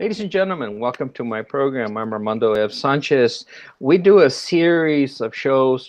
Ladies and gentlemen, welcome to my program. I'm Armando F. Sanchez. We do a series of shows,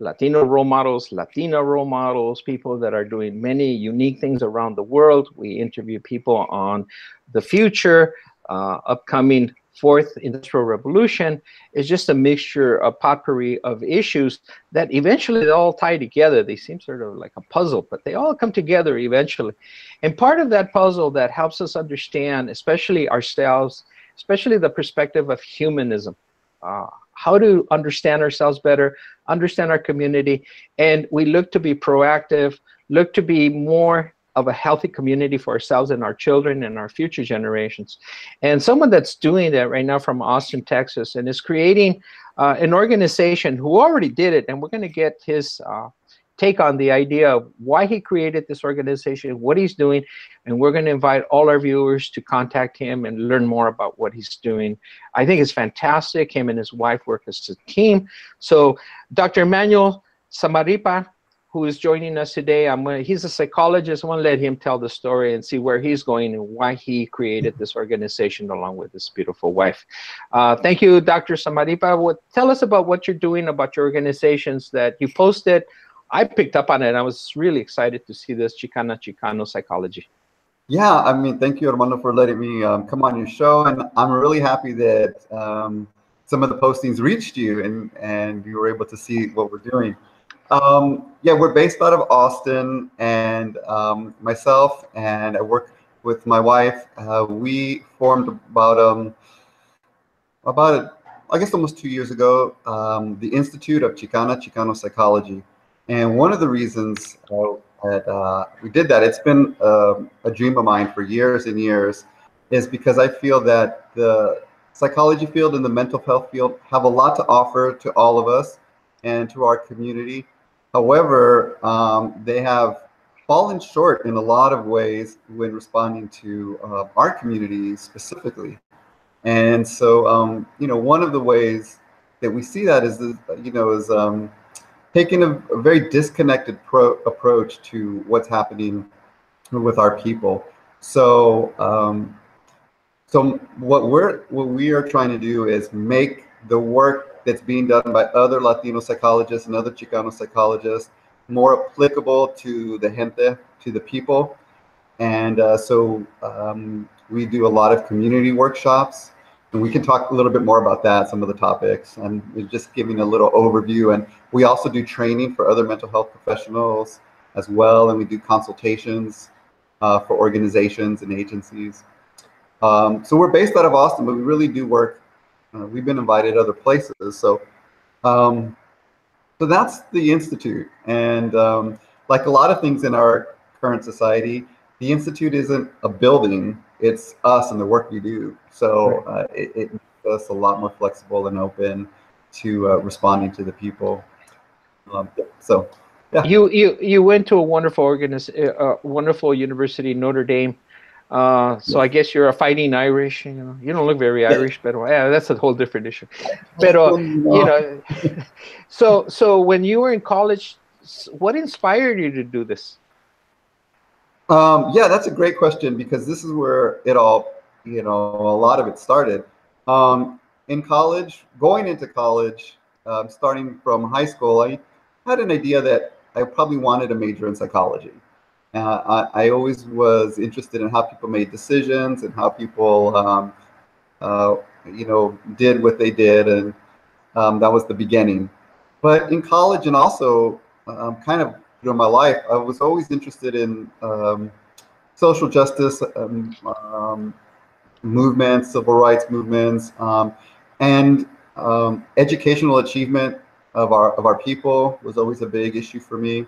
Latino role models, Latina role models, people that are doing many unique things around the world. We interview people on the future, uh, upcoming fourth industrial revolution is just a mixture, a potpourri of issues that eventually they all tie together. They seem sort of like a puzzle, but they all come together eventually. And part of that puzzle that helps us understand, especially ourselves, especially the perspective of humanism, uh, how to understand ourselves better, understand our community, and we look to be proactive, look to be more of a healthy community for ourselves and our children and our future generations. And someone that's doing that right now from Austin, Texas, and is creating uh, an organization who already did it, and we're going to get his uh, take on the idea of why he created this organization, what he's doing, and we're going to invite all our viewers to contact him and learn more about what he's doing. I think it's fantastic. Him and his wife work as a team. So, Dr. Emmanuel Zamarripa, who is joining us today. I'm gonna, he's a psychologist. I want to let him tell the story and see where he's going and why he created this organization along with his beautiful wife. Uh, thank you, Dr. Zamarripa. What, tell us about what you're doing about your organizations that you posted. I picked up on it. I was really excited to see this Chicana Chicano psychology. Yeah, I mean, thank you, Armando, for letting me um, come on your show. And I'm really happy that um, some of the postings reached you and, and you were able to see what we're doing. Um, yeah, we're based out of Austin, and um, myself and I work with my wife. Uh, we formed about um, about I guess almost two years ago um, the Institute of Chicana Chicano Psychology, and one of the reasons uh, that uh, we did that it's been uh, a dream of mine for years and years is because I feel that the psychology field and the mental health field have a lot to offer to all of us and to our community However, um, they have fallen short in a lot of ways when responding to uh, our community specifically. And so, um, you know, one of the ways that we see that is, you know, is um, taking a, a, very disconnected pro- approach to what's happening with our people. So, um, so what we're what we are trying to do is make the work that's being done by other Latino psychologists and other Chicano psychologists more applicable to the gente, to the people. And uh, so um, we do a lot of community workshops, and we can talk a little bit more about that, some of the topics, and just giving a little overview. And we also do training for other mental health professionals as well, and we do consultations uh, for organizations and agencies. Um, so we're based out of Austin, but we really do work uh, we've been invited other places. So, um, so that's the institute, and um, like a lot of things in our current society, the institute isn't a building; it's us and the work we do. So uh, it, it, makes us a lot more flexible and open to uh, responding to the people. Um, so. Yeah. You you you went to a wonderful organiz- uh, wonderful university, Notre Dame. Uh, so I guess you're a fighting Irish. You know, you don't look very Irish, but yeah, that's a whole different issue. But uh, you know, so so when you were in college, what inspired you to do this? Um, yeah, that's a great question because this is where it all, you know, a lot of it started. Um, in college, going into college, um, starting from high school, I had an idea that I probably wanted a major in psychology. Uh, I, I, always was interested in how people made decisions and how people, um, uh, you know, did what they did, and um, that was the beginning. But in college and also um, kind of through my life, I was always interested in um, social justice um, um, movements, civil rights movements, and educational achievement of our of our people was always a big issue for me.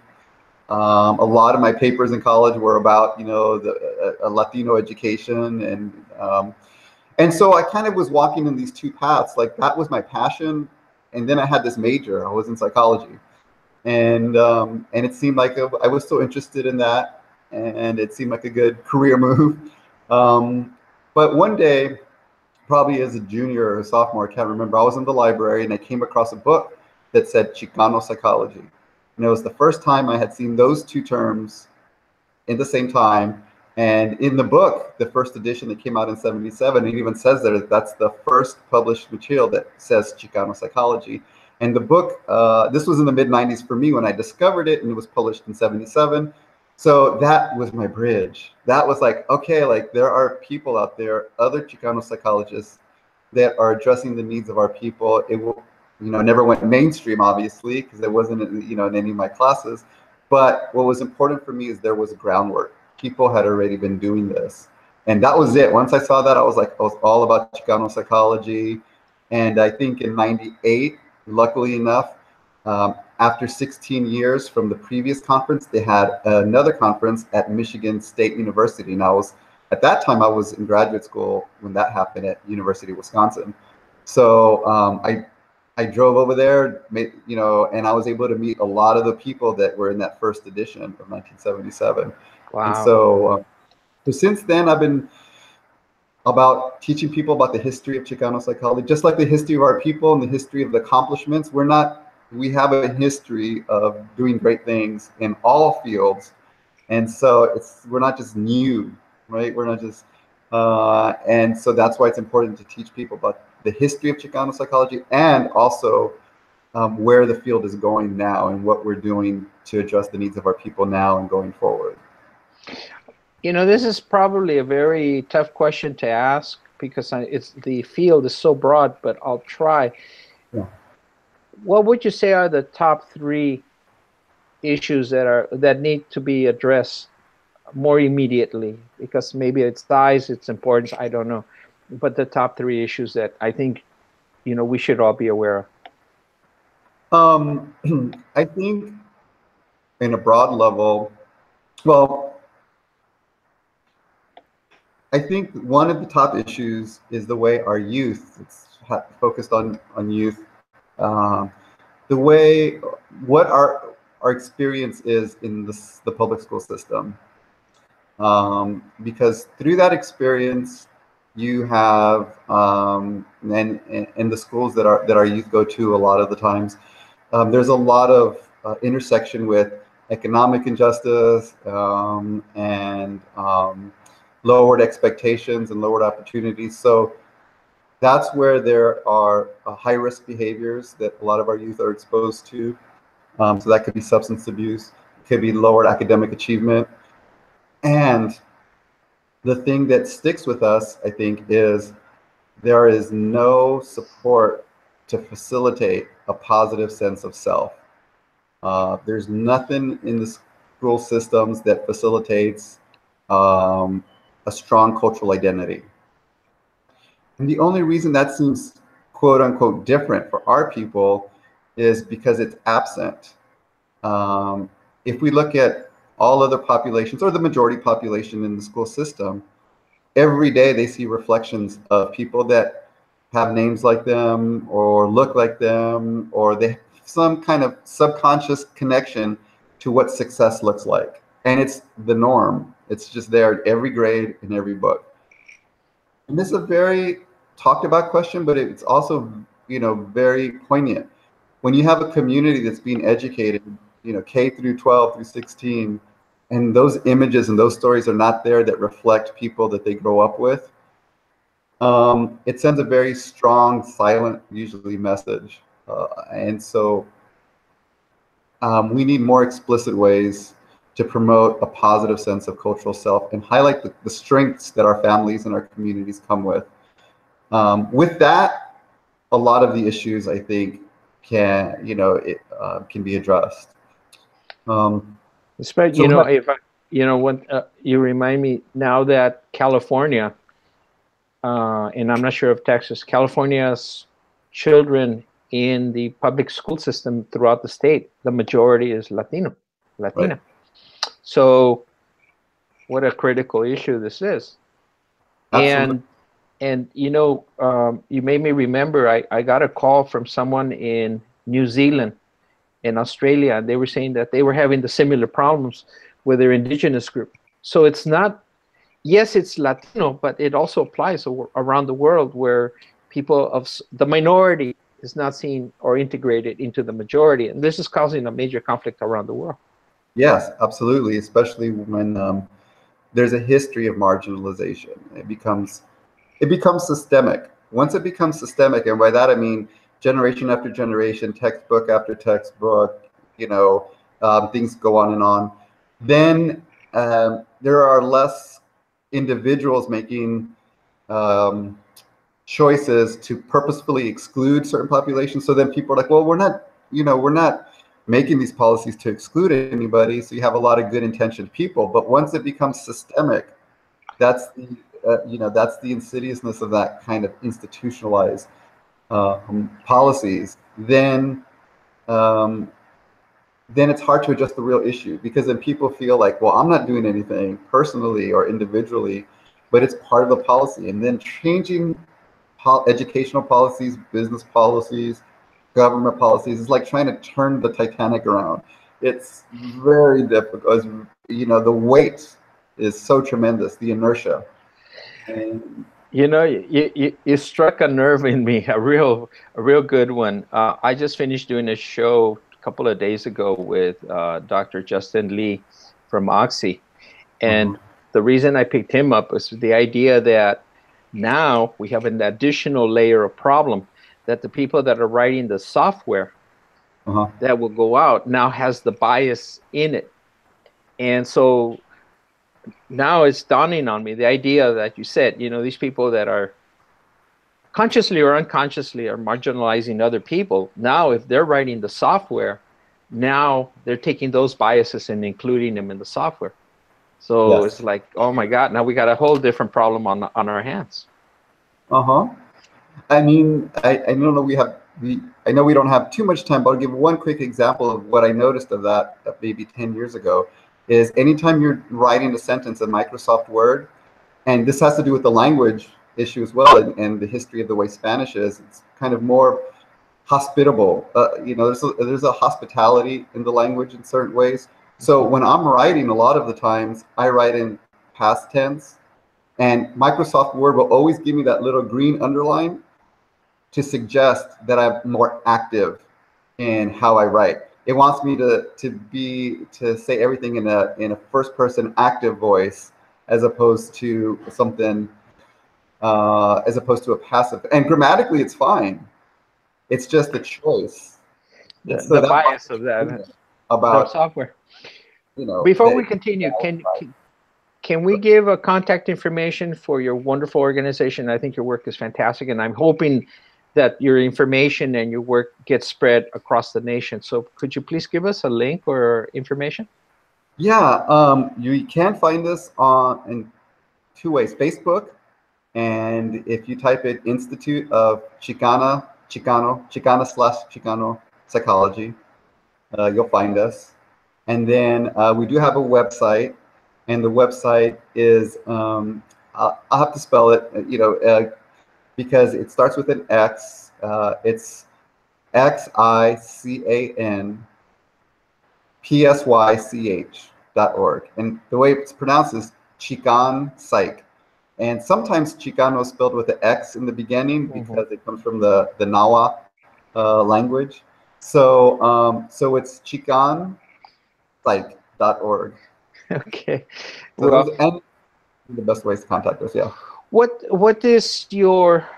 Um, a lot of my papers in college were about, you know, the Latino education, and um, and so I kind of was walking in these two paths. Like that was my passion, and then I had this major. I was in psychology, and um, and it seemed like I was so interested in that, and it seemed like a good career move. Um, but one day, probably as a junior or a sophomore, I can't remember. I was in the library and I came across a book that said Chicano psychology and it was the first time I had seen those two terms in the same time. And in the book, the first edition that came out in 77, it even says that that's the first published material that says Chicano psychology. And the book, uh, this was in the mid 90s for me when I discovered it, and it was published in 77. So that was my bridge. That was like, okay, like there are people out there, other Chicano psychologists that are addressing the needs of our people. It will, you know, never went mainstream, obviously, because it wasn't, you know, in any of my classes. But what was important for me is there was groundwork. People had already been doing this. And that was it. Once I saw that, I was like, I was all about Chicano psychology. And I think in 98, luckily enough, um, after 16 years from the previous conference, they had another conference at Michigan State University. And I was, at that time, I was in graduate school when that happened at University of Wisconsin. So um, I, I drove over there, made, you know, and I was able to meet a lot of the people that were in that first edition of 1977. Wow. And so, uh, so since then, I've been about teaching people about the history of Chicano psychology, just like the history of our people and the history of the accomplishments. We're not we have a history of doing great things in all fields, and so it's we're not just new, right? We're not just, uh, and so that's why it's important to teach people about the history of Chicano psychology and also um, where the field is going now and what we're doing to address the needs of our people now and going forward. You know, this is probably a very tough question to ask because it's the field is so broad, but I'll try. Yeah what would you say are the top three issues that are that need to be addressed more immediately? Because maybe it's size, it's importance, I don't know. But the top three issues that I think you know we should all be aware of. Um, I think in a broad level, well, I think one of the top issues is the way our youth, it's focused on, on youth, um, the way what our our experience is in this, the public school system. Um, because through that experience, you have um, and in the schools that our that our youth go to a lot of the times, um, there's a lot of uh, intersection with economic injustice um, and um, lowered expectations and lowered opportunities. So that's where there are uh, high risk behaviors that a lot of our youth are exposed to. Um, so that could be substance abuse, could be lowered academic achievement. And the thing that sticks with us, I think, is there is no support to facilitate a positive sense of self. Uh, there's nothing in the school systems that facilitates um, a strong cultural identity. And the only reason that seems quote unquote different for our people is because it's absent. Um, if we look at all other populations or the majority population in the school system, every day they see reflections of people that have names like them or look like them or they have some kind of subconscious connection to what success looks like. And it's the norm. It's just there at every grade in every book. And this is a very talked about question, but it's also, you know, very poignant. When you have a community that's being educated, you know, K through 12 through 16, and those images and those stories are not there that reflect people that they grow up with, um, it sends a very strong, silent, usually message. Uh, and so um, we need more explicit ways to promote a positive sense of cultural self and highlight the, the strengths that our families and our communities come with. Um, with that, a lot of the issues I think can you know it, uh, can be addressed. Um, Especially, so you know, if I, you know, when uh, you remind me now that California, uh, and I'm not sure of Texas, California's children in the public school system throughout the state, the majority is Latino, Latina. Right. So, what a critical issue this is. Absolutely. And and you know, um, you made me remember. I, I got a call from someone in New Zealand, in Australia, they were saying that they were having the similar problems with their indigenous group. So it's not, yes, it's Latino, but it also applies around the world where people of the minority is not seen or integrated into the majority, and this is causing a major conflict around the world. Yes, absolutely, especially when um, there's a history of marginalization. It becomes it becomes systemic. Once it becomes systemic, and by that I mean generation after generation, textbook after textbook, you know, um, things go on and on. Then um, there are less individuals making um, choices to purposefully exclude certain populations. So then people are like, well, we're not, you know, we're not making these policies to exclude anybody. So you have a lot of good intentioned people. But once it becomes systemic, that's the, uh, you know, that's the insidiousness of that kind of institutionalized uh, policies. Then, um, then it's hard to address the real issue because then people feel like, well, I'm not doing anything personally or individually, but it's part of the policy. And then changing educational policies, business policies, government policies is like trying to turn the Titanic around. It's very difficult. you know, the weight is so tremendous, the inertia. And, you know, you, you, you, struck a nerve in me, a real, a real good one. Uh, I just finished doing a show a couple of days ago with uh, Dr. Justin Lee from Oxy, and mm-hmm. the reason I picked him up was the idea that now we have an additional layer of problem that the people that are writing the software uh-huh. that will go out now has the bias in it. And so now it's dawning on me the idea that you said, you know, these people that are consciously or unconsciously are marginalizing other people. Now, if they're writing the software, now they're taking those biases and including them in the software. So yes. it's like, oh my God, now we got a whole different problem on on our hands. Uh huh. I mean, I, I don't know. We have we. I know we don't have too much time, but I'll give one quick example of what I noticed of that maybe ten years ago. Is anytime you're writing a sentence in Microsoft Word, and this has to do with the language issue as well, and, and the history of the way Spanish is. It's kind of more hospitable. Uh, you know, there's a, there's a hospitality in the language in certain ways. So when I'm writing, a lot of the times I write in past tense, and Microsoft Word will always give me that little green underline to suggest that I'm more active in how I write. It wants me to to be to say everything in a in a first person active voice as opposed to something uh, as opposed to a passive. And grammatically, it's fine. It's just a choice. The, so the bias of that about software you know. Before we continue, can, can can we give a contact information for your wonderful organization? I think your work is fantastic, and I'm hoping that your information and your work gets spread across the nation. So could you please give us a link or information? Yeah, um, you can find us on in two ways: Facebook, and if you type it Institute of Chicana, Chicano, Chicana slash Chicano Psychology, uh, you'll find us. And then uh, we do have a website, and the website is um, I'll, I'll, have to spell it, you know, uh, because it starts with an X. Uh, it's X I C A N P S Y C H dot org, and the way it's pronounced is Chican Psych. And sometimes Chicano is spelled with an X in the beginning mm-hmm. because it comes from the the Nahua uh, language. So um, so it's Chican psych.org. Okay. So well, and the best ways to contact us, yeah. What what is your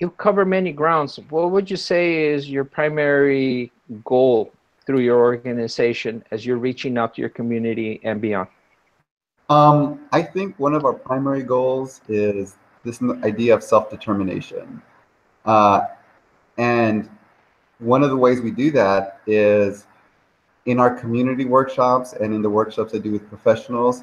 you cover many grounds. What would you say is your primary goal through your organization as you're reaching out to your community and beyond? Um, I think one of our primary goals is this idea of self-determination. Uh, and one of the ways we do that is in our community workshops and in the workshops I do with professionals,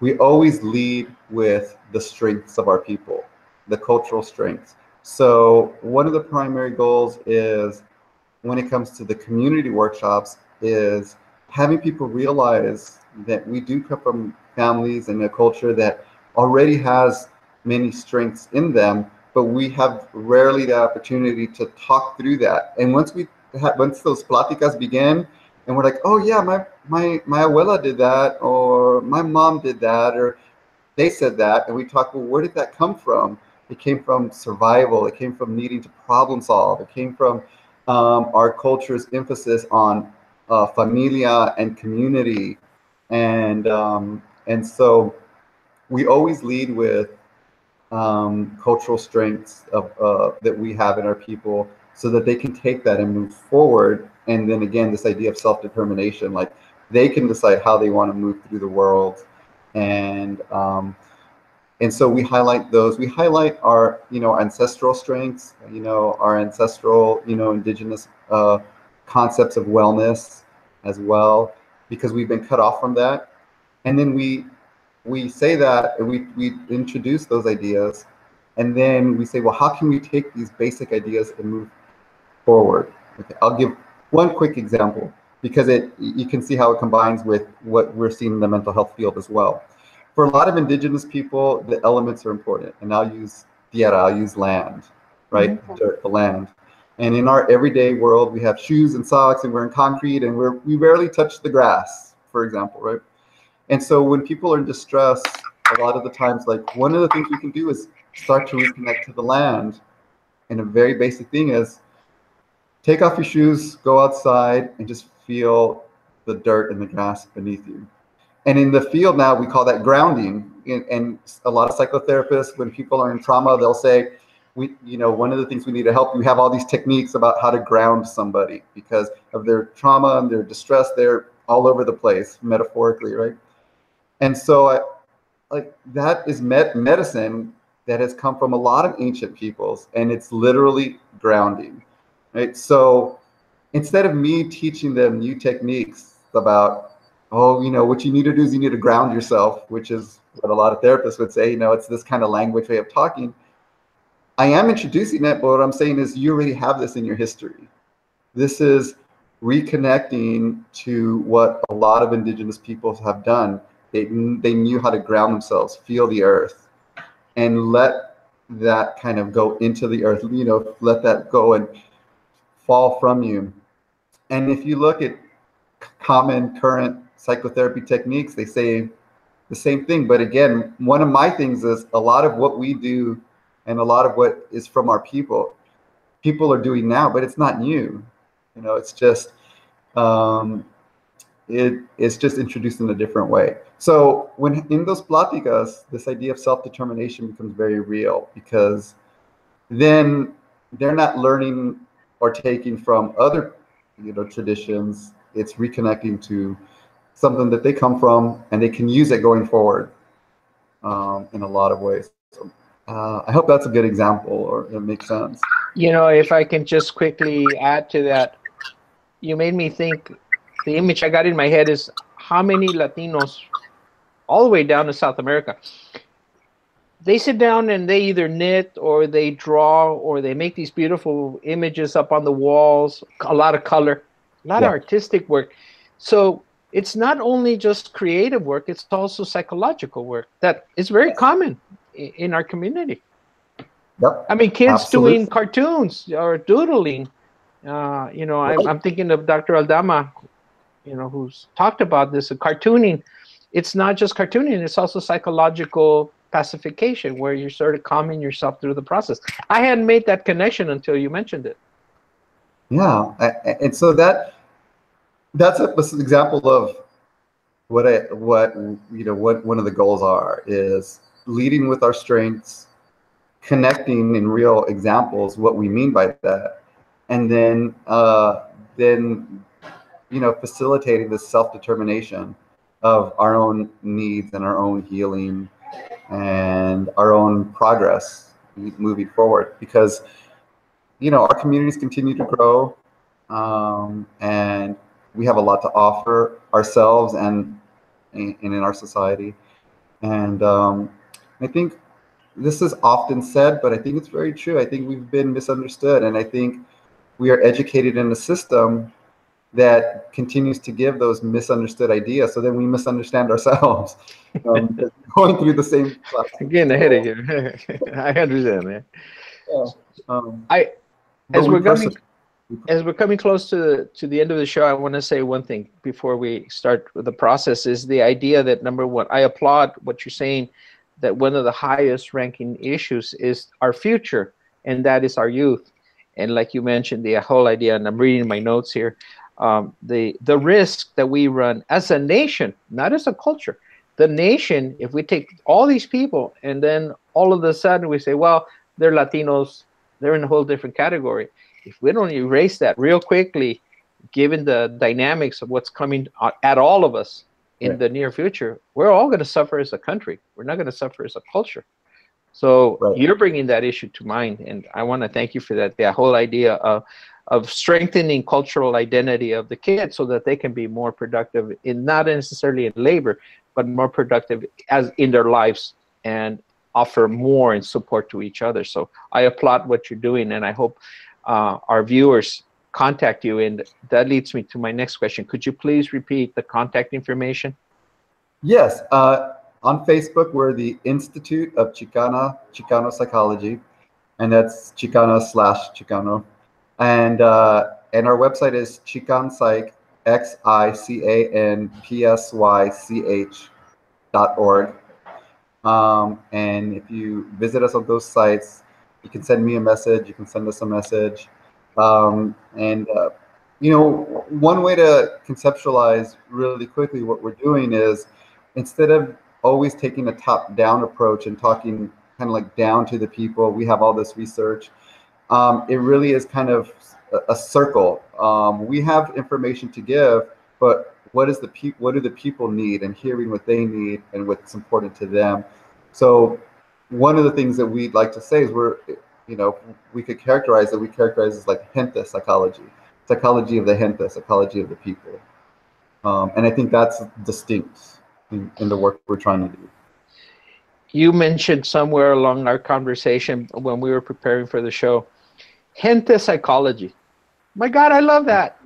we always lead with the strengths of our people, the cultural strengths. So one of the primary goals is when it comes to the community workshops is having people realize that we do come from families and a culture that already has many strengths in them, but we have rarely the opportunity to talk through that. And once we have, once those pláticas begin, and we're like, oh yeah, my my my abuela did that, or my mom did that, or they said that, and we talk, well, where did that come from? It came from survival. It came from needing to problem solve. It came from um, our culture's emphasis on uh, familia and community, and um, And so we always lead with um, cultural strengths of, uh, that we have in our people so that they can take that and move forward. And then again, this idea of self-determination, like they can decide how they want to move through the world. And um, and so we highlight those. We highlight our, you know, ancestral strengths, you know, our ancestral, you know, indigenous uh, concepts of wellness as well, because we've been cut off from that. And then we we say that we, we introduce those ideas and then we say, well, how can we take these basic ideas and move forward? Okay, I'll give one quick example because it you can see how it combines with what we're seeing in the mental health field as well. For a lot of indigenous people, the elements are important. And I'll use tierra, I'll use land, right? Mm -hmm. Dirt, the land. And in our everyday world, we have shoes and socks and we're in concrete and we're we rarely touch the grass, for example, right? And so when people are in distress, a lot of the times, like one of the things we can do is start to reconnect to the land. And a very basic thing is take off your shoes, go outside, and just feel the dirt and the grass beneath you. And in the field now, we call that grounding. And a lot of psychotherapists, when people are in trauma, they'll say, we, you know, one of the things we need to help, you have all these techniques about how to ground somebody because of their trauma and their distress. They're all over the place, metaphorically, right? And so, I, like that is med- medicine that has come from a lot of ancient peoples, and it's literally grounding, right? So, instead of me teaching them new techniques about, oh, you know, what you need to do is you need to ground yourself, which is what a lot of therapists would say. You know, it's this kind of language way of talking. I am introducing it, but what I'm saying is you already have this in your history. This is reconnecting to what a lot of indigenous peoples have done they, they knew how to ground themselves, feel the earth, and let that kind of go into the earth, you know, let that go and fall from you. And if you look at common current psychotherapy techniques, they say the same thing. But again, one of my things is a lot of what we do and a lot of what is from our people, people are doing now, but it's not new. You know, it's just um, it is just introduced in a different way. So when in those platicas, this idea of self-determination becomes very real because then they're not learning or taking from other you know traditions. It's reconnecting to something that they come from and they can use it going forward um, in a lot of ways. So, uh, I hope that's a good example or it makes sense. You know, if I can just quickly add to that, you made me think the image I got in my head is how many Latinos all the way down to South America. They sit down and they either knit or they draw or they make these beautiful images up on the walls, a lot of color, a lot yeah. of artistic work. So it's not only just creative work, it's also psychological work that is very common in our community. Yep. I mean, kids Absolutely. doing cartoons or doodling. Uh, you know, I'm, I'm, thinking of Dr. Aldama, you know, who's talked about this, cartooning it's not just cartooning, it's also psychological pacification where you're sort of calming yourself through the process. I hadn't made that connection until you mentioned it. Yeah, and so that that's a, that's an example of what I what you know what one of the goals are is leading with our strengths, connecting in real examples what we mean by that, and then uh, then you know facilitating this self determination of our own needs and our own healing and our own progress moving forward. Because you know our communities continue to grow um, and we have a lot to offer ourselves and, and in our society. And um, i think this is often said but i think it's very true. I think we've been misunderstood and i think we are educated in a system that continues to give those misunderstood ideas. So then we misunderstand ourselves, um, going through the same. Again, ahead of you. I understand, man. Yeah. Um, I as we're coming as we're coming close to the to the end of the show, I want to say one thing before we start the process. Is the idea that number one, I applaud what you're saying. That one of the highest ranking issues is our future, and that is our youth. And like you mentioned, the whole idea, and I'm reading my notes here, um, the the risk that we run as a nation, not as a culture, the nation, if we take all these people and then all of a sudden we say, well, they're Latinos, they're in a whole different category. If we don't erase that real quickly, given the dynamics of what's coming at all of us in right. the near future, we're all going to suffer as a country. We're not going to suffer as a culture. So right. you're bringing that issue to mind, and I want to thank you for that. That whole idea of of strengthening cultural identity of the kids so that they can be more productive in not necessarily in labor, but more productive as in their lives and offer more in support to each other. So I applaud what you're doing, and I hope uh, our viewers contact you. And that leads me to my next question. Could you please repeat the contact information? Yes. Uh, on Facebook, we're the Institute of Chicana, Chicano Psychology, and that's Chicana slash Chicano. And, uh, and our website is Chican Psych, X I C A N P S Y C H dot org. Um, and if you visit us on those sites, you can send me a message, you can send us a message. Um, and, uh, you know, one way to conceptualize really quickly what we're doing is instead of always taking a top down approach and talking kind of like down to the people, we have all this research. Um, it really is kind of a, a circle. Um, we have information to give, but what is the pe- what do the people need and hearing what they need and what's important to them. So one of the things that we'd like to say is we're you know, we could characterize it, we characterize as like gente psychology, psychology of the gente, psychology of the people. Um, and I think that's distinct in, in the work we're trying to do. You mentioned somewhere along our conversation when we were preparing for the show, gente psychology. My God, I love that.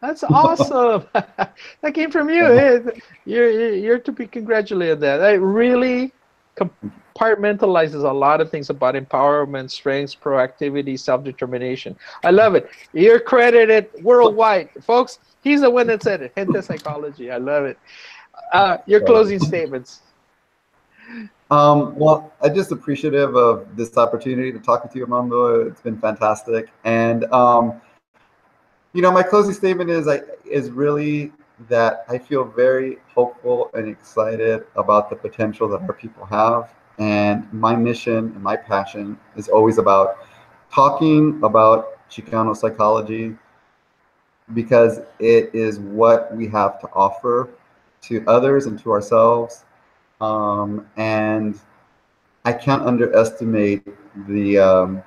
That's awesome. that came from you. You're, you're to be congratulated. That I really compartmentalizes a lot of things about empowerment, strengths, proactivity, self-determination. I love it. You're credited worldwide. Folks, he's the one that said it. Gente psychology. I love it. Uh, your closing statements. Um, well, I'm just appreciative of this opportunity to talk with you, Armando. It's been fantastic. And, um, you know, my closing statement is, I, is really that I feel very hopeful and excited about the potential that our people have. And my mission and my passion is always about talking about Chicano psychology because it is what we have to offer to others and to ourselves. Um, and I can't underestimate the um,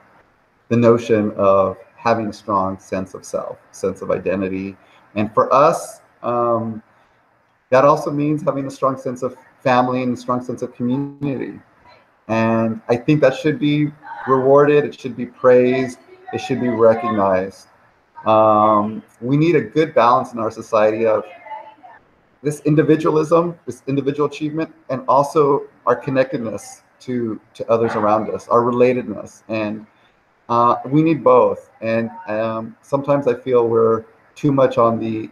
the notion of having a strong sense of self, sense of identity. And for us, um, that also means having a strong sense of family and a strong sense of community. And I think that should be rewarded, it should be praised, it should be recognized. Um, we need a good balance in our society of this individualism, this individual achievement, and also our connectedness to, to others around us, our relatedness. And uh, we need both. And um, sometimes I feel we're too much on the,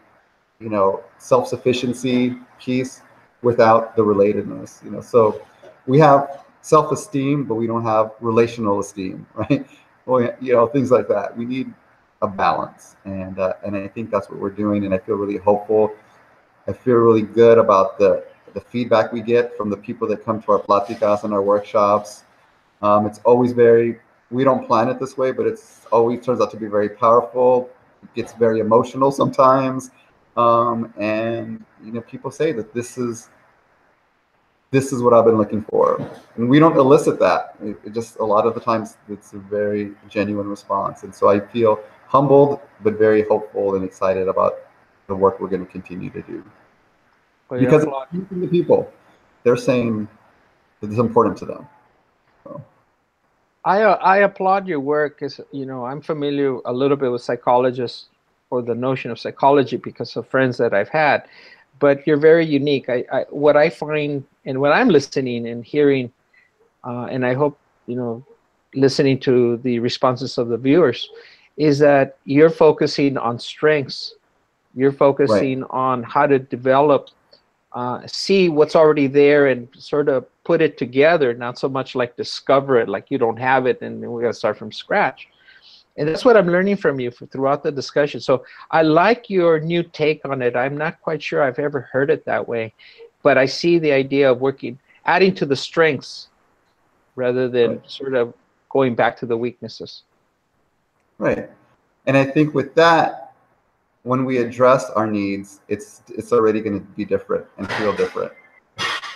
you know, self-sufficiency piece without the relatedness, you know. So we have self-esteem, but we don't have relational esteem, right? Well, you know, things like that. We need a balance, and uh, and I think that's what we're doing. And I feel really hopeful. I feel really good about the the feedback we get from the people that come to our platicas and our workshops. Um, it's always very. We don't plan it this way, but it's always turns out to be very powerful. It gets very emotional sometimes, um, and you know, people say that this is this is what I've been looking for. And we don't elicit that. It, it, just a lot of the times it's a very genuine response. And so I feel humbled, but very hopeful and excited about the work we're going to continue to do. Because the people, they're saying it's important to them. So. I, uh, I applaud your work because, you know, I'm familiar a little bit with psychologists or the notion of psychology because of friends that I've had but you're very unique. I, I, what I find and when I'm listening and hearing, uh, and I hope you know, listening to the responses of the viewers, is that you're focusing on strengths. You're focusing right. on how to develop, uh, see what's already there, and sort of put it together. Not so much like discover it, like you don't have it, and we got to start from scratch and that's what I'm learning from you throughout the discussion. So I like your new take on it. I'm not quite sure I've ever heard it that way, but I see the idea of working, adding to the strengths rather than Right. sort of going back to the weaknesses. Right. And I think with that, when we address our needs, it's it's already going to be different and feel different,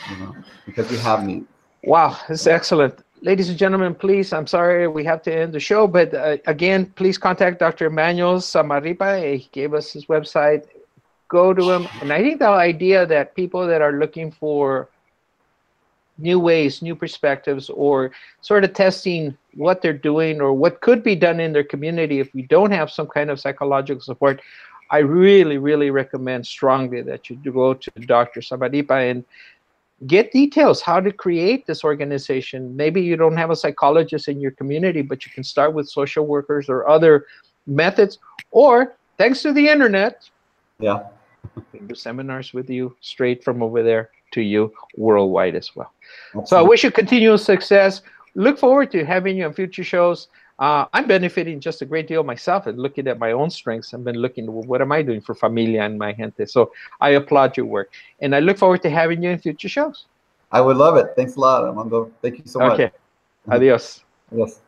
you know, because we have needs. Wow, this is excellent. Ladies and gentlemen, please, I'm sorry we have to end the show, but uh, again, please contact Dr. Emmanuel Zamarripa. He gave us his website. Go to him. And I think the idea that people that are looking for new ways, new perspectives, or sort of testing what they're doing or what could be done in their community if we don't have some kind of psychological support, I really, really recommend strongly that you go to Dr. Zamarripa and get details how to create this organization. Maybe you don't have a psychologist in your community but you can start with social workers or other methods. Or thanks to the internet Yeah. we can do seminars with you straight from over there to you worldwide as well. So i wish you continual success. Look forward to having you on future shows uh, i'm benefiting just a great deal myself and looking at my own strengths i've been looking well, what am i doing for familia and my gente so i applaud your work and i look forward to having you in future shows I would love it. Thanks a lot, Armando. Thank you so much. okay adios Yes.